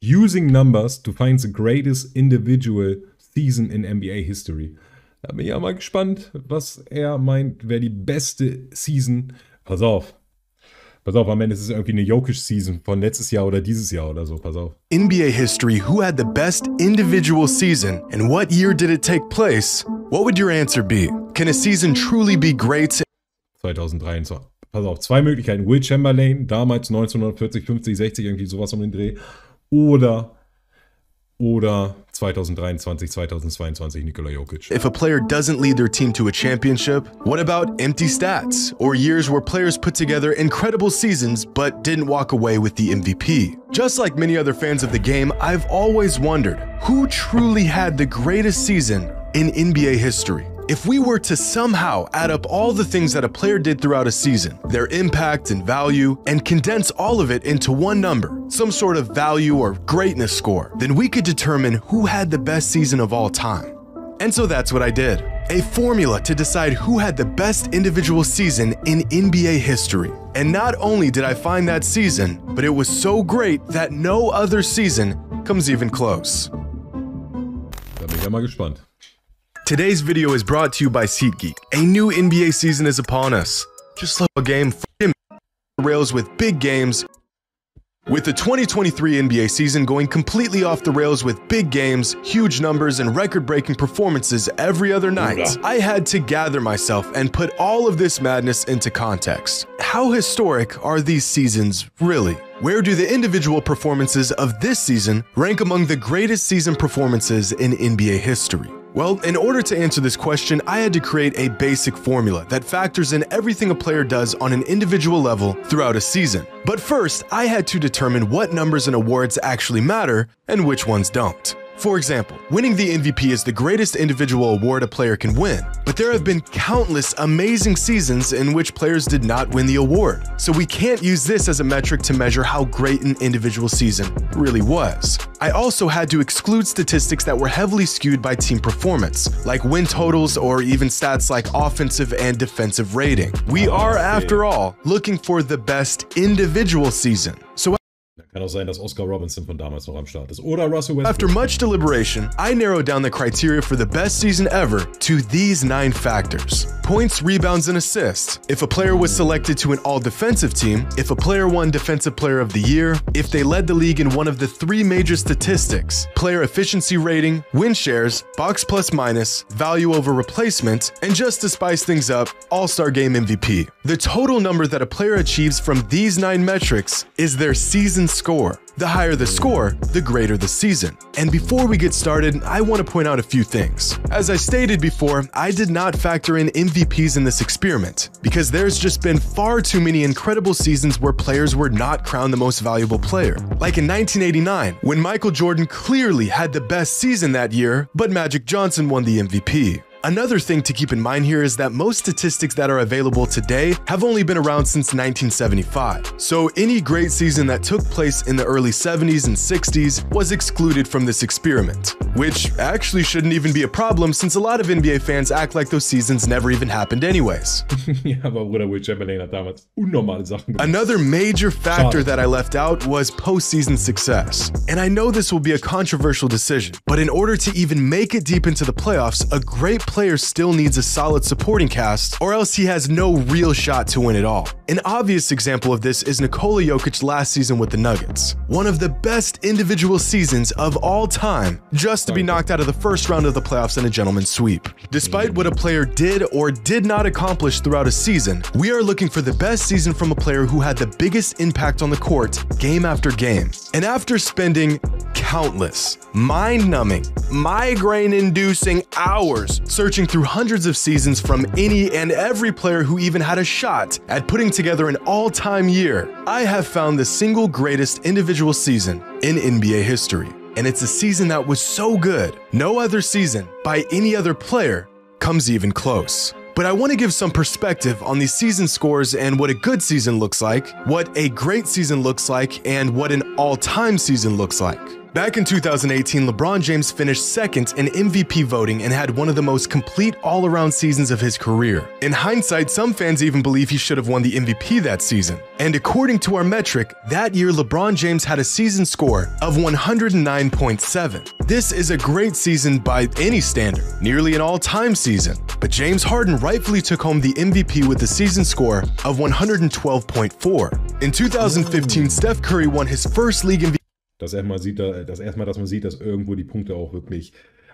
Using numbers to find the greatest individual season in NBA history. Da bin ich ja mal gespannt, was er meint, wer die beste Season. Pass auf. Pass auf, am Ende ist es irgendwie eine Jokic-Season von letztes Jahr oder dieses Jahr oder so. Pass auf. NBA history, who had the best individual season and what year did it take place? What would your answer be? Can a season truly be great 2023. Pass auf, zwei Möglichkeiten. Will Chamberlain, damals 1940, 50, 60, irgendwie sowas um den Dreh. Oder, oder 2023, 2022 Nikola Jokic. if a player doesn't lead their team to a championship? What about empty stats or years where players put together incredible seasons but didn't walk away with the MVP? Just like many other fans of the game, I've always wondered who truly had the greatest season in NBA history. If we were to somehow add up all the things that a player did throughout a season, their impact and value, and condense all of it into one number, some sort of value or greatness score, then we could determine who had the best season of all time. And so that's what I did. A formula to decide who had the best individual season in NBA history. And not only did I find that season, but it was so great that no other season comes even close. Da bin ich ja mal gespannt. Today's video is brought to you by SeatGeek. A new NBA season is upon us. Just love a game rails with big games. With the 2023 NBA season going completely off the rails with big games, huge numbers, and record breaking performances every other night, I had to gather myself and put all of this madness into context. How historic are these seasons really? Where do the individual performances of this season rank among the greatest season performances in NBA history? Well, in order to answer this question, I had to create a basic formula that factors in everything a player does on an individual level throughout a season. But first, I had to determine what numbers and awards actually matter and which ones don't. For example, winning the MVP is the greatest individual award a player can win, but there have been countless amazing seasons in which players did not win the award. So we can't use this as a metric to measure how great an individual season really was. I also had to exclude statistics that were heavily skewed by team performance, like win totals or even stats like offensive and defensive rating. We are, after all, looking for the best individual season. So Kann auch sein, dass Oscar Robertson von damals noch am Start ist. Oder Russell Westbrook. After much deliberation, I narrowed down the criteria for the best season ever to these nine factors points, rebounds, and assists. If a player was selected to an all defensive team, if a player won Defensive Player of the Year, if they led the league in one of the three major statistics player efficiency rating, win shares, box plus minus, value over replacement, and just to spice things up, All Star Game MVP. The total number that a player achieves from these nine metrics is their season score. The higher the score, the greater the season. And before we get started, I want to point out a few things. As I stated before, I did not factor in MVPs in this experiment because there's just been far too many incredible seasons where players were not crowned the most valuable player. Like in 1989, when Michael Jordan clearly had the best season that year, but Magic Johnson won the MVP. Another thing to keep in mind here is that most statistics that are available today have only been around since 1975. So any great season that took place in the early 70s and 60s was excluded from this experiment, which actually shouldn't even be a problem since a lot of NBA fans act like those seasons never even happened anyways. ja, aber Bruder Wilt Chamberlain hat damals unnormale Sachen gemacht. Another major factor that I left out was postseason success. And I know this will be a controversial decision, but in order to even make it deep into the playoffs, a great player still needs a solid supporting cast, or else he has no real shot to win it all. An obvious example of this is Nikola Jokic last season with the Nuggets. One of the best individual seasons of all time, just to be knocked out of the first round of the playoffs in a gentleman's sweep. Despite what a player did or did not accomplish throughout a season, we are looking for the best season from a player who had the biggest impact on the court game after game. And after spending countless, mind numbing, migraine inducing hours searching through hundreds of seasons from any and every player who even had a shot at putting together an all time year, I have found the single greatest individual season in NBA history. And it's a season that was so good, no other season by any other player comes even close. But I want to give some perspective on these season scores and what a good season looks like, what a great season looks like, and what an all time season looks like. Back in 2018, LeBron James finished second in MVP voting and had one of the most complete all around seasons of his career. In hindsight, some fans even believe he should have won the MVP that season. And according to our metric, that year LeBron James had a season score of 109.7. This is a great season by any standard, nearly an all time season. But James Harden rightfully took home the MVP with a season score of 112.4. In 2015, Steph Curry won his first league MVP. Dass erstmal sieht, äh, dass erstmal, dass man sieht, dass irgendwo die Punkte auch wirklich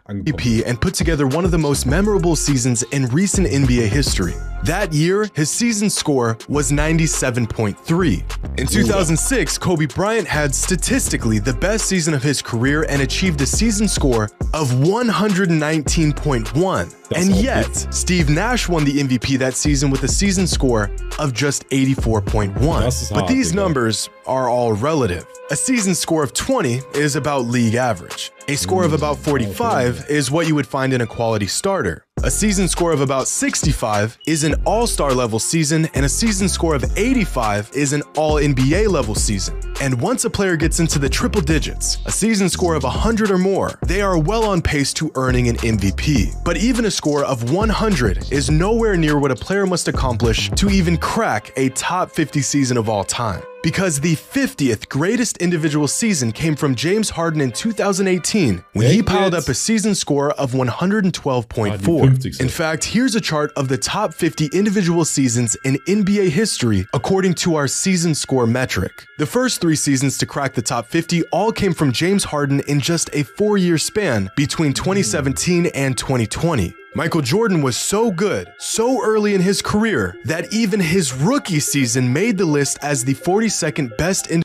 MVP and put together one of the most memorable seasons in recent NBA history. That year, his season score was 97.3. In 2006, Kobe Bryant had statistically the best season of his career and achieved a season score of 119.1. And yet, Steve Nash won the MVP that season with a season score of just 84.1. But these numbers are all relative. A season score of 20 is about league average. A score of about 45 is what you would find in a quality starter. A season score of about 65 is an all-star level season, and a season score of 85 is an all-NBA level season. And once a player gets into the triple digits, a season score of 100 or more, they are well on pace to earning an MVP. But even a score of 100 is nowhere near what a player must accomplish to even crack a top 50 season of all time because the 50th greatest individual season came from James Harden in 2018 when he piled up a season score of 112.4. In fact, here's a chart of the top 50 individual seasons in NBA history according to our season score metric. The first three seasons to crack the top 50 all came from James Harden in just a four year span between 2017 and 2020. Michael Jordan was so good, so early in his career, that even his rookie season made the list as the 42nd best seine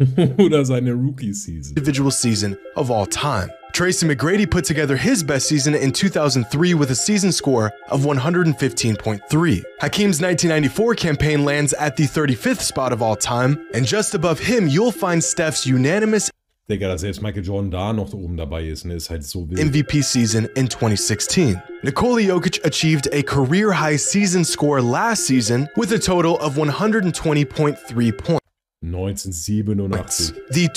Rookie Season. individual season of all time. Tracy McGrady put together his best season in 2003 with a season score of 115.3. Hakeem's 1994 campaign lands at the 35th spot of all time, and just above him, you'll find Steph's unanimous Digga, dass selbst Michael Jordan da noch oben dabei ist, ne, ist halt so wild. MVP season in 2016. Nikola Jokic achieved a career high season score last season with a total of 120.3 points. 1987. The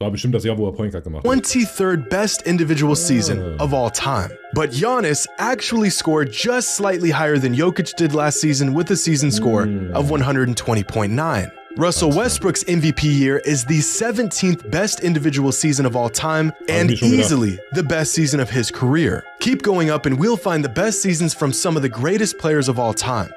War bestimmt das Jahr, wo er Point Guard gemacht hat. 23rd best individual season of all time. But Giannis actually scored just slightly higher than Jokic did last season with a season score of 120.9. Russell Westbrook's MVP year is the 17th best individual season of all time and easily the best season of his career. Keep going up and we'll find the best seasons from some of the greatest players of all time.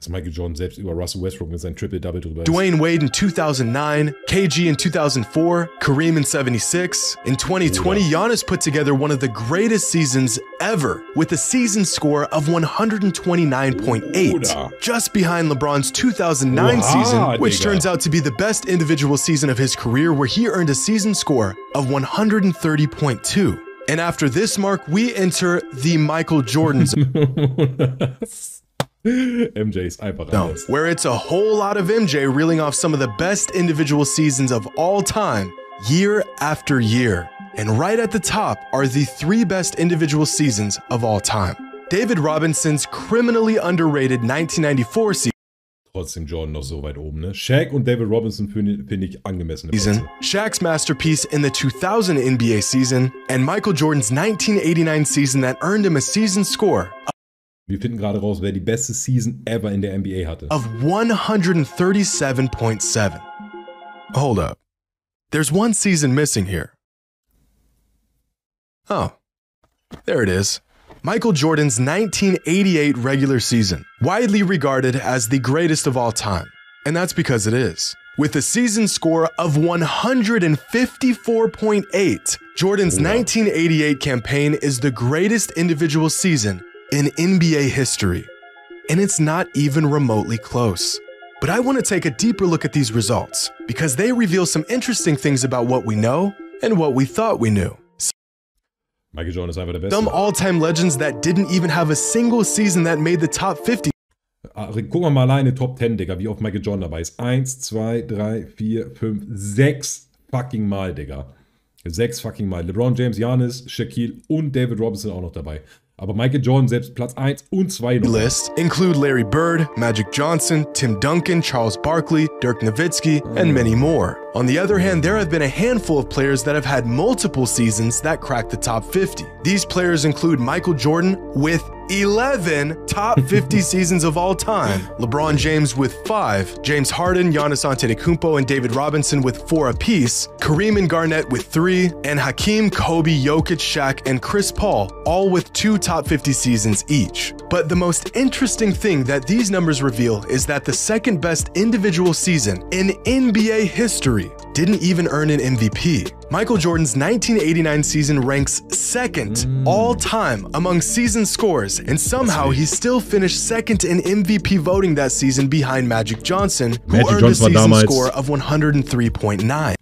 Dass Michael Jordan selbst über Russell Westbrook mit seinem Triple-Double drüber ist. Dwyane Wade in 2009, KG in 2004, Kareem in 76. In 2020, Giannis put together one of the greatest seasons ever with a season score of 129.8, just behind LeBron's 2009 Wow, season, which Digga. turns out to be the best individual season of his career, where he earned a season score of 130.2. And after this mark, we enter the Michael Jordan zone. MJ einfach No, alles. where it's a whole lot of MJ reeling off some of the best individual seasons of all time, year after year. And right at the top are the three best individual seasons of all time. David Robinson's criminally underrated 1994 season. Trotzdem Jordan noch so weit oben, ne? Shaq und David Robinson finde find ich angemessene season. Shaq's masterpiece in the 2000 NBA season, and Michael Jordan's 1989 season that earned him a season score Wir finden gerade raus, wer die beste Season ever in der NBA hatte. of 137.7. Hold up. There's one season missing here. Oh, there it is. Michael Jordan's 1988 regular season, widely regarded as the greatest of all time. And that's because it is. With a season score of 154.8, Jordan's 1988 campaign is the greatest individual season in NBA history and it's not even remotely close. But I want to take a deeper look at these results because they reveal some interesting things about what we know and what we thought we knew. Michael Jordan ist einfach der Beste. Some all time legends that didn't even have a single season that made the top 50 Ah, Gucken wir mal alleine Top 10, Digga, wie oft Michael Jordan dabei ist. Eins, zwei, drei, vier, fünf, sechs fucking Mal, Digga. Sechs fucking Mal. LeBron James, Giannis, Shaquille und David Robinson auch noch dabei. Aber Michael Jordan selbst Platz 1 und 2 list include Larry Bird, Magic Johnson, Tim Duncan, Charles Barkley, Dirk Nowitzki, and many more. On the other hand, there have been a handful of players that have had multiple seasons that crack the top 50. These players include Michael Jordan with 11 top 50 seasons of all time, LeBron James with 5, James Harden, Giannis Antetokounmpo, and David Robinson with 4 apiece, Kareem and Garnett with 3, and Hakeem, Kobe, Jokic, Shaq, and Chris Paul all with 2 top 50 seasons each. But the most interesting thing that these numbers reveal is that the second best individual season in NBA history didn't even earn an MVP. Michael Jordan's 1989 season ranks second mm. all time among season scores, and somehow he still finished second in MVP voting that season behind Magic Johnson, who Magic earned Johnson a season score of 103.9.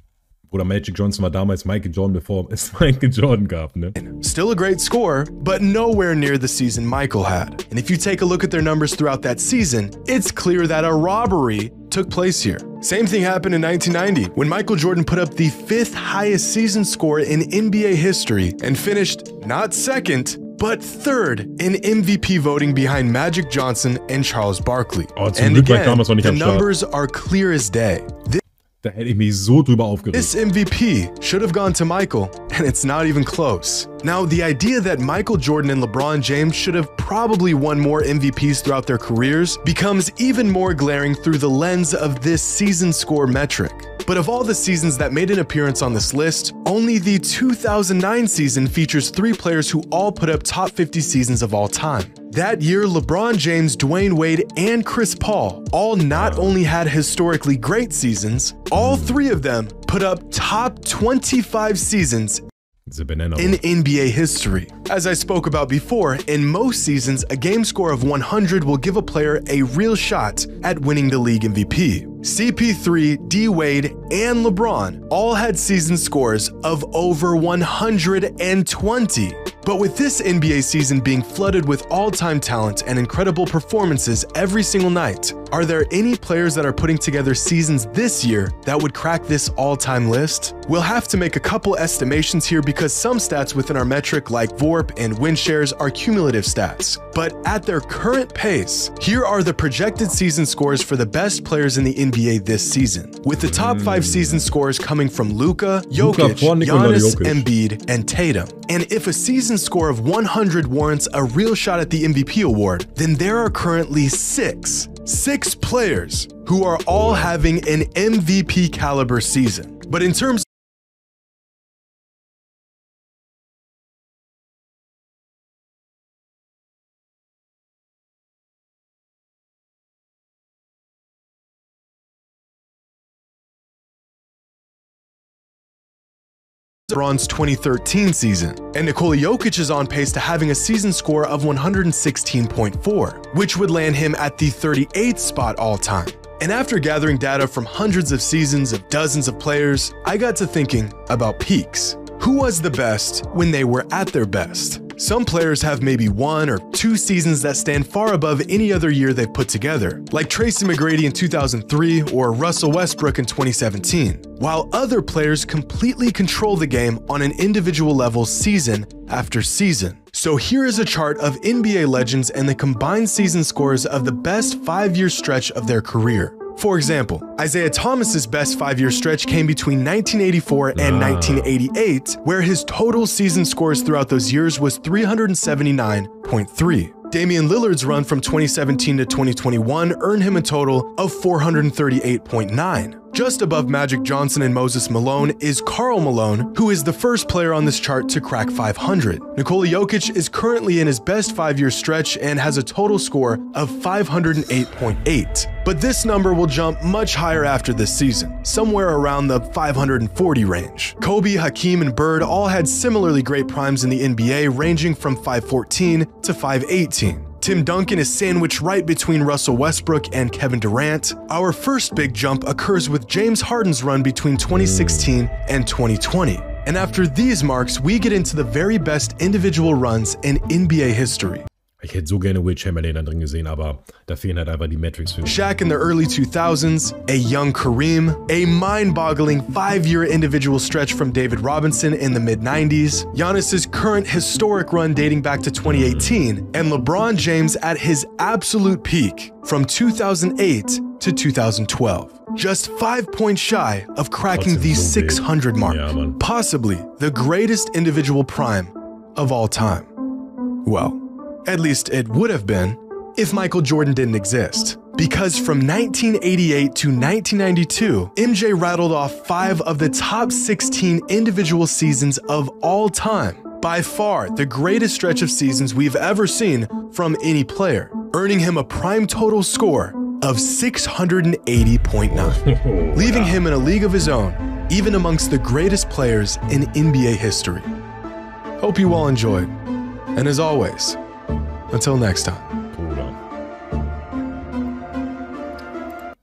Oder Magic Johnson war damals Michael Jordan, bevor es Michael Jordan gab, ne? Still a great score, but nowhere near the season Michael had. And if you take a look at their numbers throughout that season, it's clear that a robbery took place here. Same thing happened in 1990 when Michael Jordan put up the fifth highest season score in NBA history and finished not second, but third in MVP voting behind Magic Johnson and Charles Barkley. Oh, and again, the numbers are clear as day. This Da hätte ich mich so drüber aufgeregt. This MVP should have gone to Michael, and it's not even close. Now, the idea that Michael Jordan and LeBron James should have probably won more MVPs throughout their careers becomes even more glaring through the lens of this season score metric. But of all the seasons that made an appearance on this list, only the 2009 season features three players who all put up top 50 seasons of all time. That year, LeBron James, Dwyane Wade, and Chris Paul all not only had historically great seasons, all three of them put up top 25 seasons in NBA history. As I spoke about before, in most seasons, a game score of 100 will give a player a real shot at winning the league MVP. CP3, D Wade, and LeBron all had season scores of over 120. But with this NBA season being flooded with all-time talent and incredible performances every single night, are there any players that are putting together seasons this year that would crack this all-time list? We'll have to make a couple estimations here because some stats within our metric like VORP and win shares are cumulative stats. But at their current pace, here are the projected season scores for the best players in the NBA this season, with the top five season scores coming from Luka, Jokic, Giannis, Embiid, and Tatum. And if a season score of 100 warrants a real shot at the MVP award, then there are currently six, six players who are all having an MVP caliber season. But in terms LeBron's 2013 season, and Nikola Jokic is on pace to having a season score of 116.4, which would land him at the 38th spot all time. And after gathering data from hundreds of seasons of dozens of players, I got to thinking about peaks. Who was the best when they were at their best? Some players have maybe one or two seasons that stand far above any other year they've put together, like Tracy McGrady in 2003 or Russell Westbrook in 2017, while other players completely control the game on an individual level season after season. So here is a chart of NBA legends and the combined season scores of the best five-year stretch of their career. For example, Isiah Thomas's best five-year stretch came between 1984 and ah. 1988, where his total season scores throughout those years was 379.3. Damian Lillard's run from 2017 to 2021 earned him a total of 438.9. Just above Magic Johnson and Moses Malone is Karl Malone, who is the first player on this chart to crack 500. Nikola Jokic is currently in his best five-year stretch and has a total score of 508.8. But this number will jump much higher after this season, somewhere around the 540 range. Kobe, Hakeem, and Bird all had similarly great primes in the NBA ranging from 514 to 518. Tim Duncan is sandwiched right between Russell Westbrook and Kevin Durant. Our first big jump occurs with James Harden's run between 2016 and 2020. And after these marks, we get into the very best individual runs in NBA history. Ich hätte so gerne Wilt Chamberlain da drin gesehen, aber da fehlen halt einfach die Metrics für. Shaq in the early 2000s, a young Kareem, a mind-boggling five-year individual stretch from David Robinson in the mid-90s, Giannis's current historic run dating back to 2018, and LeBron James at his absolute peak from 2008 to 2012. Just five points shy of cracking the so wild. 600 mark. Mann. Possibly the greatest individual prime of all time. Well, at least it would have been if Michael Jordan didn't exist. Because from 1988 to 1992, MJ rattled off five of the top 16 individual seasons of all time. By far the greatest stretch of seasons we've ever seen from any player, earning him a prime total score of 680.9, leaving him in a league of his own, even amongst the greatest players in NBA history. Hope you all enjoyed. And as always, until next time. Bruder.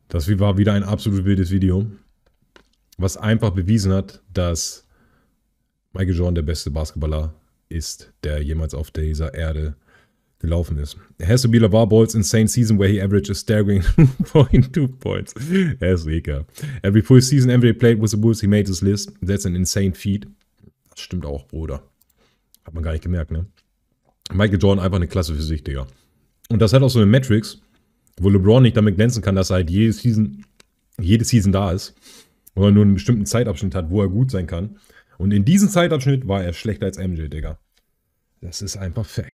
Das war wieder ein absolut wildes Video, was einfach bewiesen hat, dass Michael Jordan der beste Basketballer ist, der jemals auf dieser Erde gelaufen ist. Has to be LeVar Ball's insane season where he averaged a staggering 0.2 points. Ist egal. Every full season MJ played with the Bulls, he made this list. That's an insane feat. Das stimmt auch, Bruder. Hat man gar nicht gemerkt, ne? Michael Jordan einfach eine Klasse für sich, Digga. Und das hat auch so eine Matrix, wo LeBron nicht damit glänzen kann, dass er halt jede Season, jede Season da ist. Oder nur einen bestimmten Zeitabschnitt hat, wo er gut sein kann. Und in diesem Zeitabschnitt war er schlechter als MJ, Digga. Das ist einfach Fact.